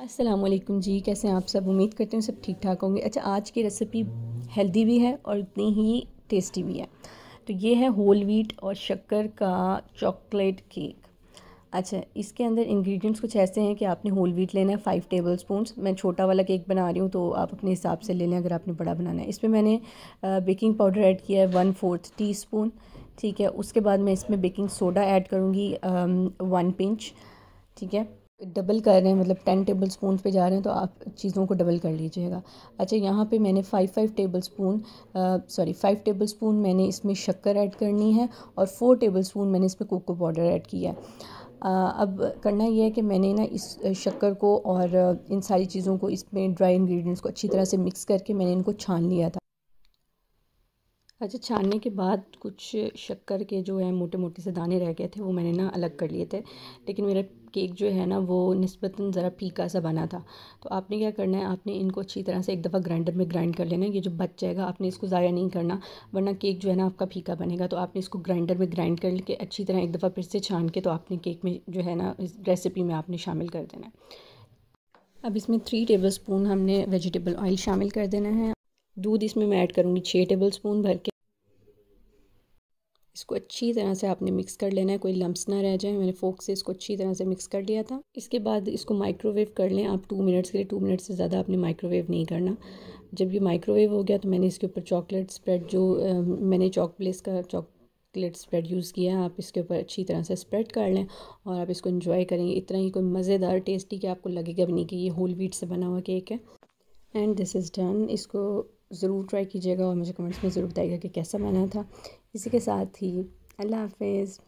अस्सलाम वालेकुम जी, कैसे हैं आप सब? उम्मीद करते हैं सब ठीक ठाक होंगे। अच्छा आज की रेसिपी हेल्दी भी है और इतनी ही टेस्टी भी है। तो ये है होल वीट और शक्कर का चॉकलेट केक अच्छा इसके अंदर इंग्रेडिएंट्स कुछ ऐसे हैं कि आपने होल वीट लेना है फ़ाइव टेबल स्पून मैं छोटा वाला केक बना रही हूँ तो आप अपने हिसाब से ले लें अगर आपने बड़ा बनाना है। इसमें मैंने बेकिंग पाउडर ऐड किया है वन फोर्थ टी स्पून ठीक है, उसके बाद मैं इसमें बेकिंग सोडा ऐड करूँगी वन पिंच ठीक है? डबल कर रहे हैं मतलब टेन टेबल स्पून पे जा रहे हैं तो आप चीज़ों को डबल कर लीजिएगा। अच्छा यहाँ पे मैंने five five tablespoon sorry five tablespoon मैंने इसमें शक्कर ऐड करनी है और फोर टेबल स्पून मैंने इसमें कोको पाउडर ऐड किया है। अब करना यह है कि मैंने ना इस शक्कर को और इन सारी चीज़ों को इसमें ड्राई इंग्रेडिएंट्स को अच्छी तरह से मिक्स करके मैंने इनको छान लिया था। अच्छा छानने के बाद कुछ शक्कर के जो है मोटे मोटे से दाने रह गए थे, वो मैंने ना अलग कर लिए थे, लेकिन मेरा केक जो है ना, वो नस्बता ज़रा फीका सा बना था। तो आपने क्या करना है, आपने इनको अच्छी तरह से एक दफ़ा ग्राइंडर में ग्राइंड कर लेना, ये जो बच जाएगा, आपने इसको ज़ाया नहीं करना, वरना केक जो है ना आपका फीका बनेगा। तो आपने इसको ग्राइंडर में ग्राइंड कर के अच्छी तरह एक दफ़ा फिर से छान के तो आपने केक में जो है ना, इस रेसिपी में आपने शामिल कर देना है। अब इसमें थ्री टेबल स्पून हमने वेजिटेबल ऑयल शामिल कर देना है। दूध इसमें मैं ऐड करूँगी छः टेबल स्पून भर के। इसको अच्छी तरह से आपने मिक्स कर लेना है कोई लम्ब्स ना रह जाए। मैंने फोक से इसको अच्छी तरह से मिक्स कर लिया था। इसके बाद इसको माइक्रोवेव कर लें। आप टू मिनट्स के लिए टू मिनट से ज़्यादा आपने माइक्रोवेव नहीं करना। जब ये माइक्रोवेव हो गया तो मैंने इसके ऊपर चॉकलेट स्प्रेड जो आ, मैंने चॉक प्लेस का चॉकलेट स्प्रेड यूज़ किया है आप इसके ऊपर अच्छी तरह से स्प्रेड कर लें और आप इसको इन्जॉय करेंगे इतना ही कोई मज़ेदार टेस्टी कि आपको लगेगा भी नहीं कि ये होल व्हीट से बना हुआ केक है। एंड दिस इज़ डन इसको ज़रूर ट्राई कीजिएगा और मुझे कमेंट्स में ज़रूर बताइएगा कि कैसा बना था। इसी के साथ ही, अल्लाह हाफिज़।